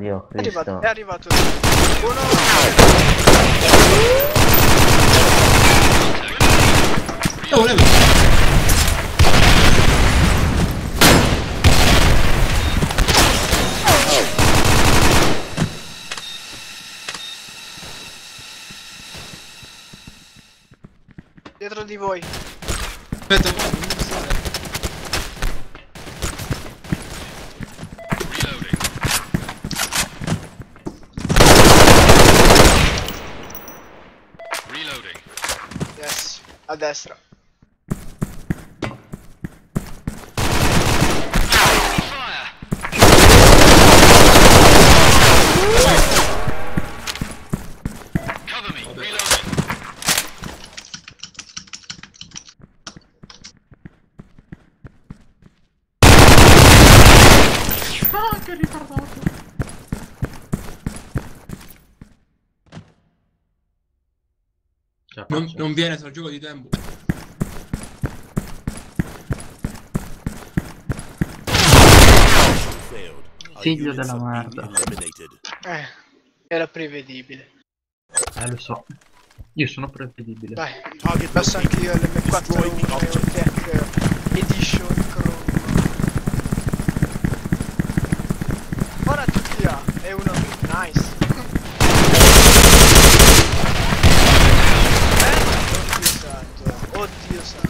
Addio, È arrivato, è arrivato. Uno. Lo volevo. Dietro di voi. Aspetta, destra. Non, faccio. non viene, sto gioco di tempo. Figlio della merda. Eh. Era prevedibile. Eh, lo so. Io sono prevedibile. Passo located. anche io l'M4 Destroy the object. Tech Edition Chrome. Ora tutti A e uno B. Nice. Eh, Oddio santo. Oddio santo.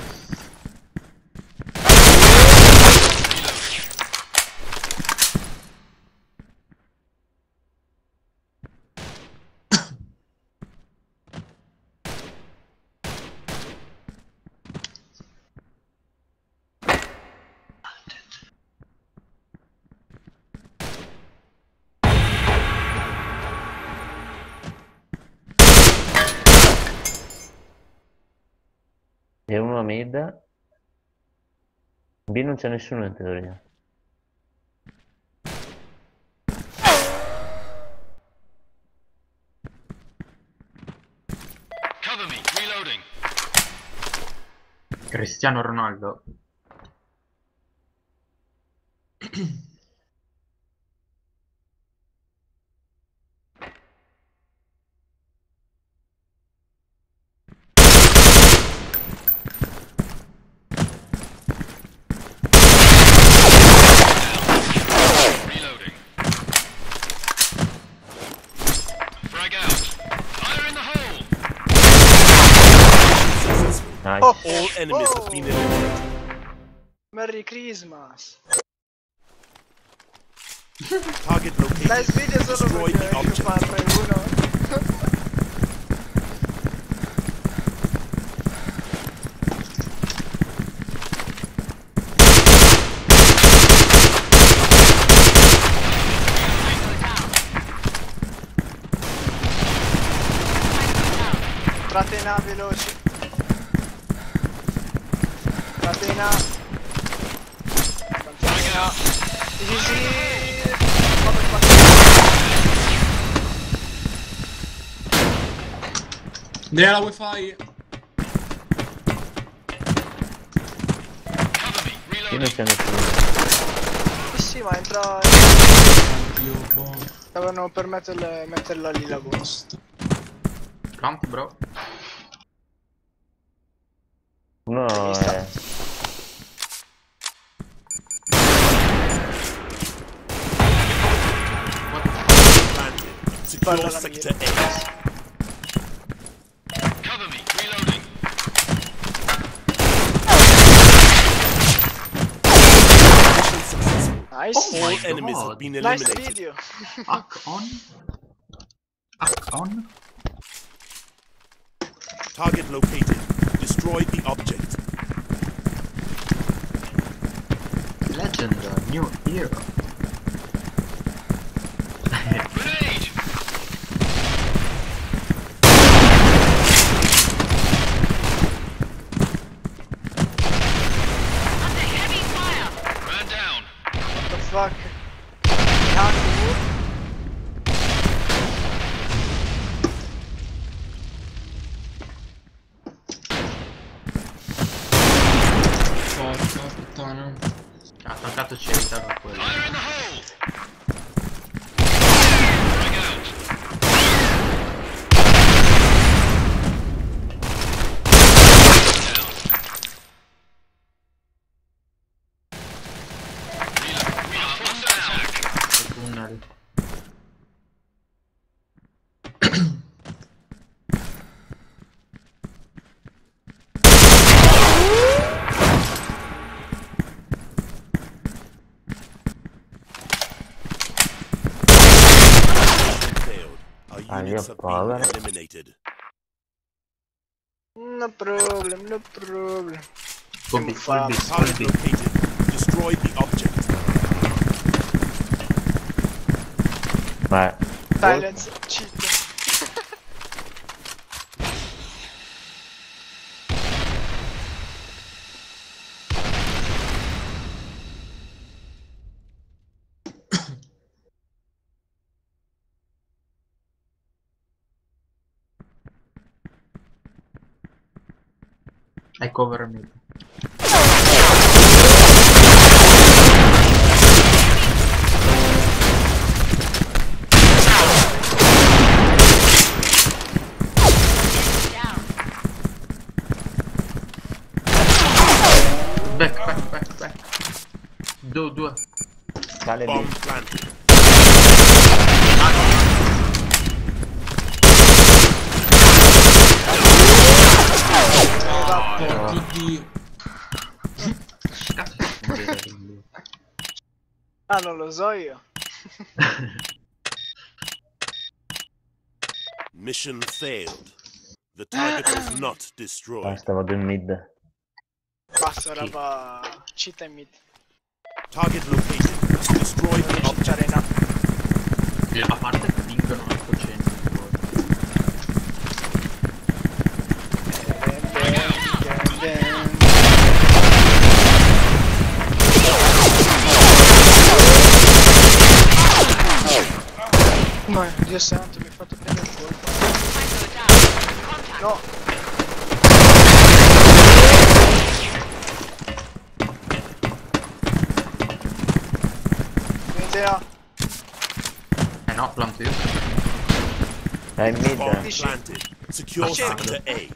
E uno mid. B non c'è nessuno in teoria. Cover me. Reloading. Cristiano Ronaldo. Reloading. Frag out. Fire in the hole. Nice. Oh, All enemies have been eliminated. Merry Christmas. Target located. Nice video solo Destroy perché the object. fare uno. Fratena. Fratena. Easy. Come Andrea la wifi. Qui non c'è nessuno. Sì, sì, ma entra. Io boh. Stavano per metterla lì la ghost. Pronto, bro? Secure Guarda la sector mira. A. Cover me. Reloading. Mission successful. Nice. Oh All enemies God. have been nice video. Hack on. Hack on. Target located. Destroy the object. Legend, uh, new hero. fuck. Cazzo. Porca puttana. Ha attaccato c'è quello. Our Ah, units io have povero. been eliminated. No problem, no problem. Full bit, full bit, full Target bit. located. Destroy the object. Ma Silence, cheat. Hai cover mid. Back, back, back, back. Due, due. sale Bomb lì. planted. Porco dio. Cazzo, non vedo il- Ah, non lo so io. Mission failed. The target was not destroyed. Basta, vado in mid. Basta, ora va... Cheat e mid. Target located. Destroy the object. arena. A parte che vincono al centro. Ma Dio santo, mi ha fatto prendere il colpo. No! Venite là. Eh no, planto io. È in mid. Bomb Dici- planted. Secure Dici- sector A.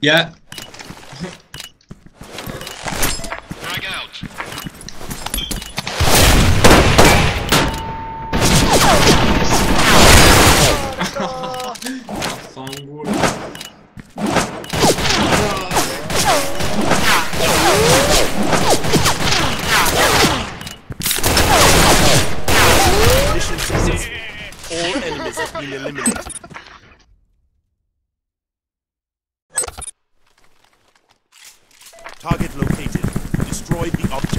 Yeah. Target located. Destroy the object.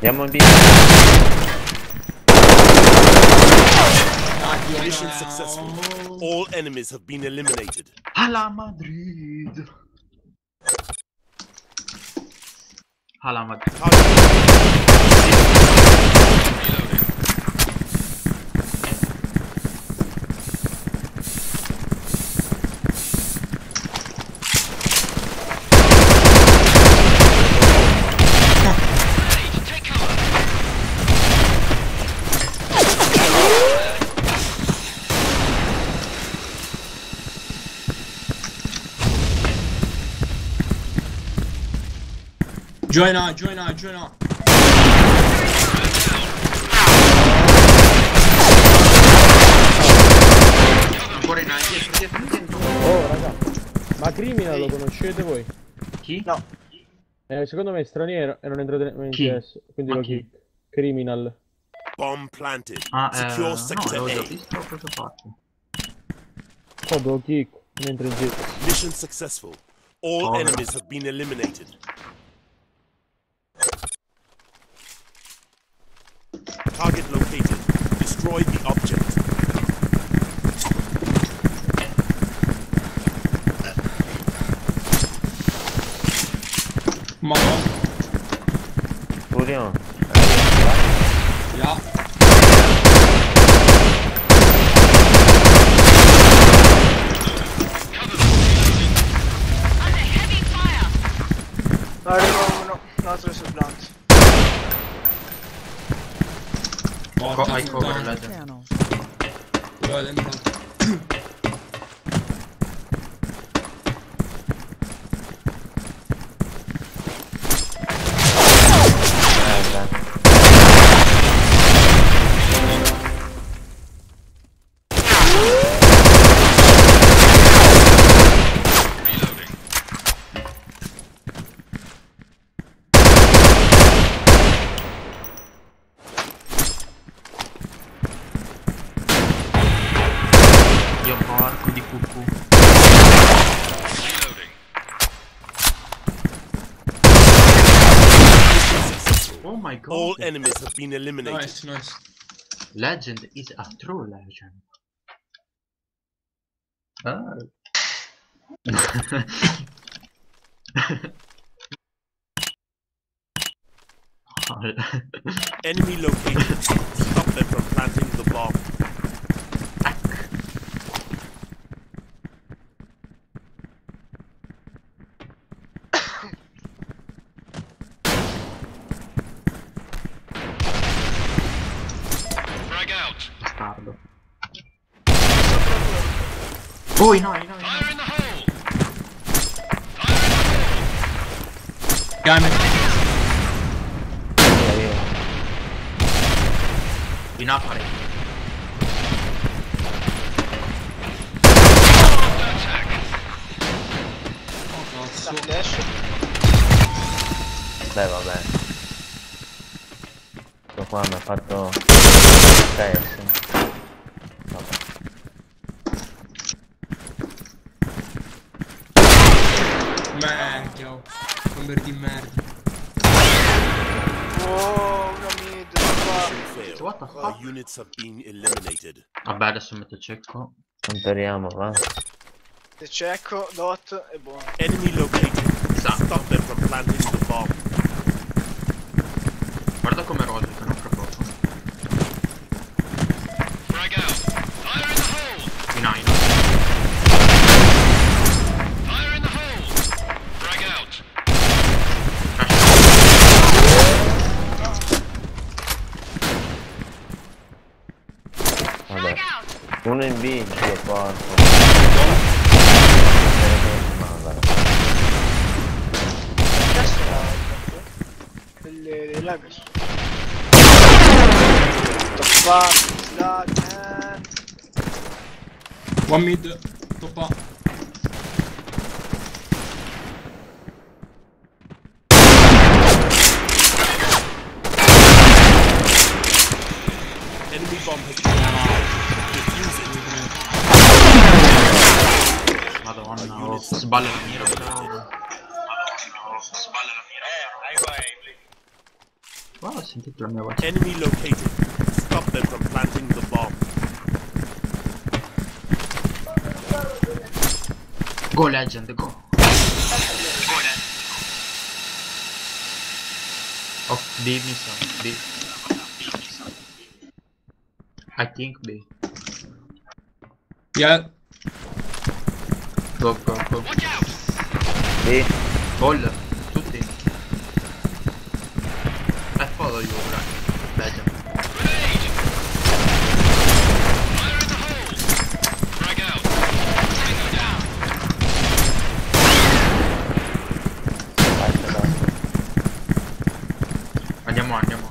Andiamo in B. Mission successful. All enemies have been eliminated. Alla Madrid. Alla Madrid. Join out, join out, join out. Ancora in aria, dietro, dietro, dietro. Oh, raga. Ma Criminal Sì. lo conoscete voi? Chi? No. Eh, secondo me è straniero e non entrate in Chi? CS, quindi Ma lo chi? kick. Criminal. Bomb planted. Ah, eh, Secure no, sector l'avevo già visto qualche parte. Poi lo kick, non entra in CS. Mission successful. All Oh. enemies have been eliminated. Target located. Destroy the object. Madonna. Furio. Ja. Been eliminated. Nice, nice. Legend is a true legend. Ah. Enemy located. Stop them from planting the bomb. Oh, in no, in in Fire in the hole. Fire in the hole. Affare. Attack. Oh Sta cazzo. flash. Beh, vabbè. Questo qua mi ha fatto PS. Vabbè. Merda. oh. Bomber di merda. Oh, una mid. What the fuck? units have been eliminated. Vabbè, adesso metto cieco. Conteriamo, va. Se cieco, dot e buono. Enemy located. Stop them from planting the bomb. Guarda come rosica, non fra poco. Frag out. Fire in the hole. In no, in no. Fire in the hole. Frag out. Vabbè. Uno in B, due porco. Delle, slag, man. One mid. Top A. Enemy bomb has been Madonna, sbaglio la mira, bravo. Wow, ho sentito la mia voce. Enemy located. Stop them from planting the bomb. Go legend, go. Oh, B mi sa, B. I think B. Yeah. Go, go, go. Watch out. B. Gol, tutti. I follow you, right? Legend. Grenade. Fire in the hole. Frag out. Tango down. Basta, basta. Andiamo, andiamo.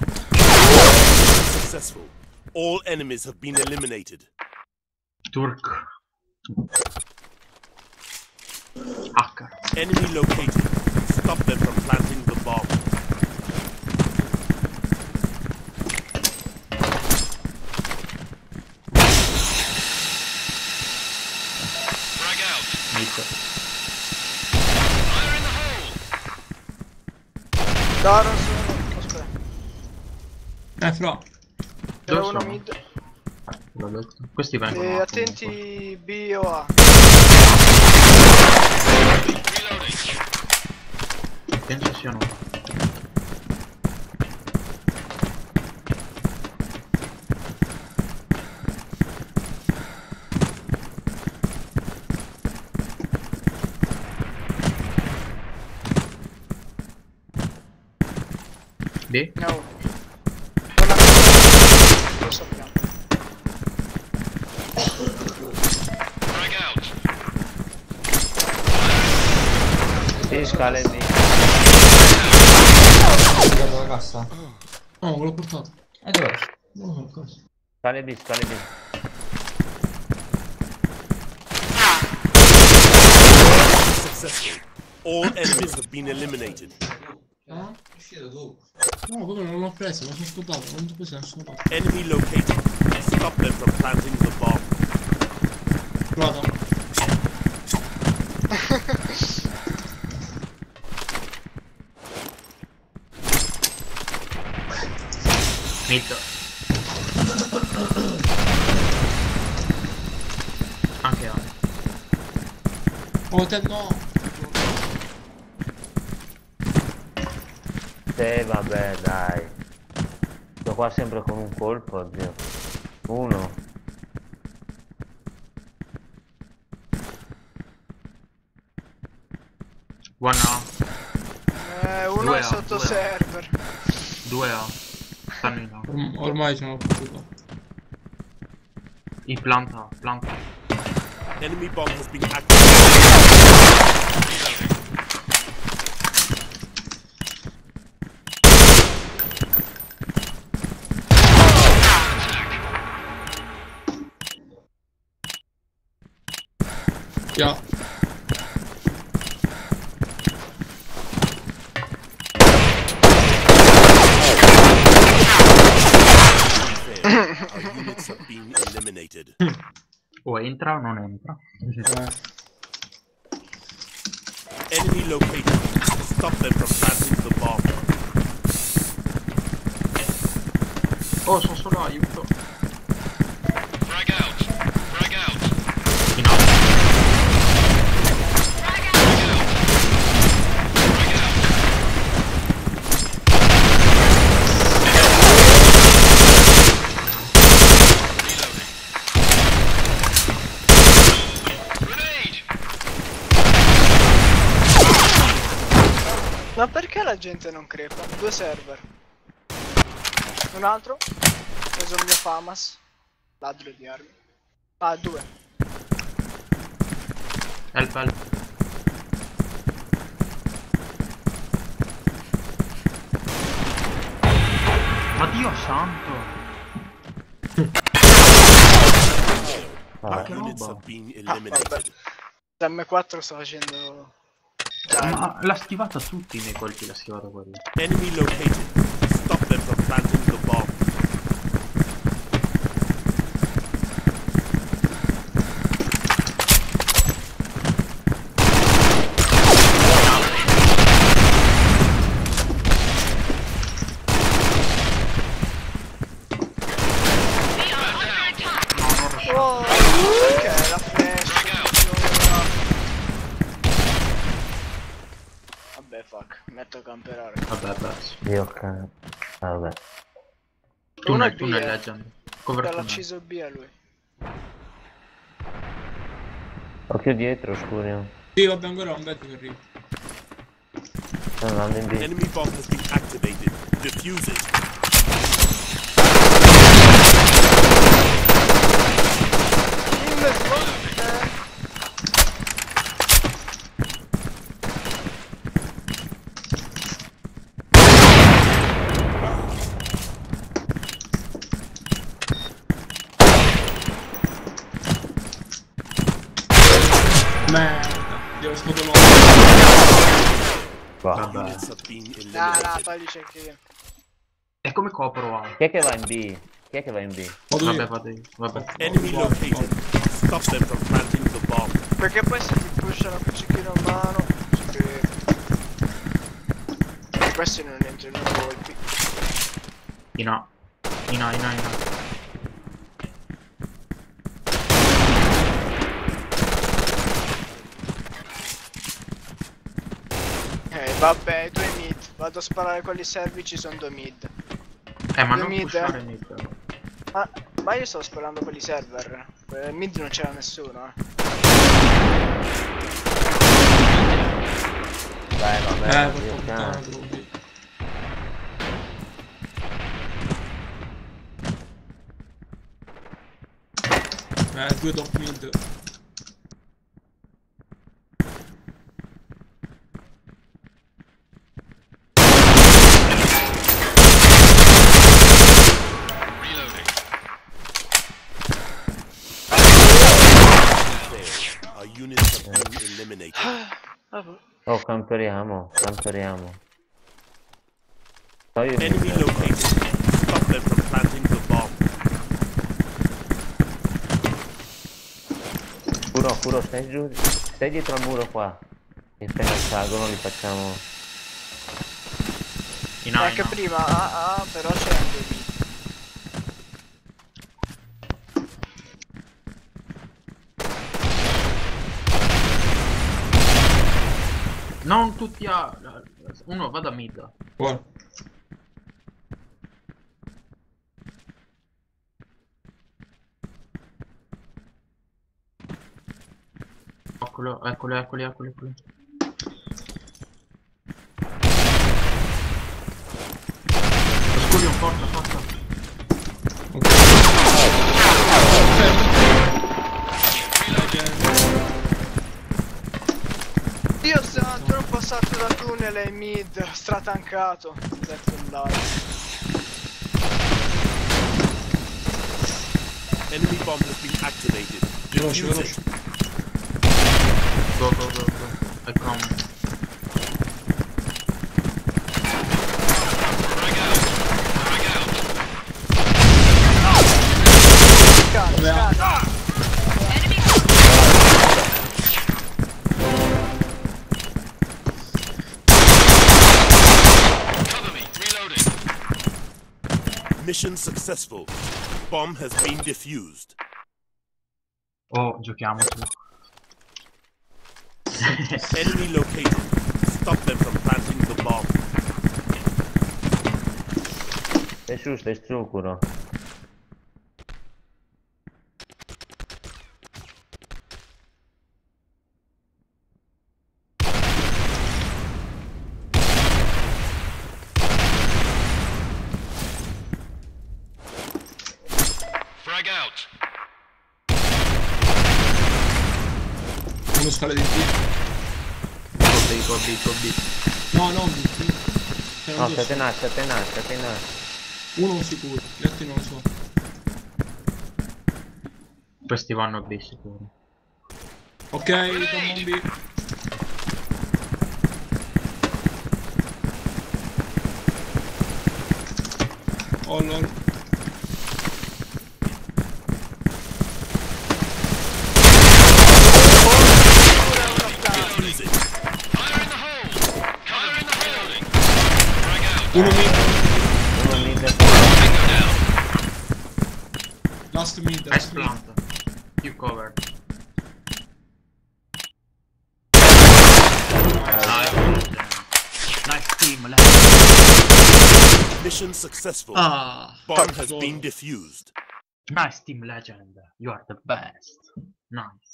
Successful. All enemies have been eliminated. Turk. Hacker. Enemy located. Stop them from planting the bomb. Frag out. Mid. Fire in the hole. Non sono. Aspetta. Eh, fra. C'era Dove uno sono? mid. Detto. Questi vengono. E A, attenti B o A. Reloading. comunque. Penso siano. B? No. Scale di... Guarda la cassa. No, quello portato. E dov'è? Non lo so, cosa. Scale B, scale B. Successful. All enemies have been eliminated. Ah? No, come non l'ho preso, ma sono scottato, non ti puoi essere scottato. Enemy located. Stop them from planting the bomb. Mid. Anche A. Oh, te no. Sì, vabbè, dai. Sto qua sempre con un colpo, oddio. Uno. One A. Eh, uno Due è sotto due server. Due A. Orm- ormai sono fottuto. In planta, planta. Enemy bomb has been activated. O entra o non entra. Eh. Enemy located. Stop them from planting the bomb. Oh, sono solo aiuto. Frag out. Frag out. In A. Grenade. Ma perché la gente non crepa? Due server. Un altro? Ho preso il mio Famas. Ladro di armi. Ah, due. Help, help. Ma Dio santo! Our Vabbè. che roba. Ah, vabbè. eliminated. M4 sto facendo... Dai. Ma l'ha schivata tutti i miei colpi, l'ha schivata quello. Enemy located. Stop them from planting the bomb. Oh, perché la flash? Vabbè, fuck. Mi metto a camperare. Vabbè, Io cane. Vabbè. Tunnel, tunnel legend. Cover Dalla tunnel. acceso B a lui. Occhio dietro, scurio. Sì, vabbè, ancora un pezzo che arriva. In B. Enemy bomb has been activated. Defuse it. In the front, eh. Merda. Scopo no. Qua. Vabbè. No, no, poi dice anche io. E come copro A? Chi è che va in B? Chi è che va in B? Vabbè, io. vado io. Vabbè. Enemy located. Stop them from planting the bomb. Perché poi se ti pushano con cecchino in mano, che... Questi non entrano i colpi. In A. In A, in A, in A. vabbè, due mid. Vado a sparare quelli servici, sono due mid. Eh, ma Due non mid, pushare eh. mid. Ah, ma io stavo sparando quelli server. Eh, mid non c'era nessuno, eh. Dai, vabbè, Eh, Brody. Eh, due top mid. Failed. Our units have been eliminated. Vabbè. Oh, camperiamo, camperiamo. So io Enemy located. Stop them from planting the bomb. Curo, curo, stai giù. Stai dietro al muro qua. E appena salgono li facciamo. In in Anche prima, ah, ah, però c'erano due mid. Non tutti A. Uno vada mid. Buono. Eccolo, eccolo, eccoli, eccoli, eccoli. Lo scurio, forza, forza. Ok. Passato da tunnel ai mid, stratancato. Letto in live. Enemy bomb has been activated. Veloce. it. Go, go, go, go. I come. Mission successful. Bomb has been defused. Oh, giochiamoci. Enemy located. Stop them from planting the bomb. Stai su, stai su, curo. C'erano No, due. state in A, state in A, state in A. Uno sicuro, gli altri non lo so. Questi vanno B sicuro. Ok, un B. Oh lol. Mission successful. Ah. Bomb has been defused. Nice team legend. You are the best. Nice.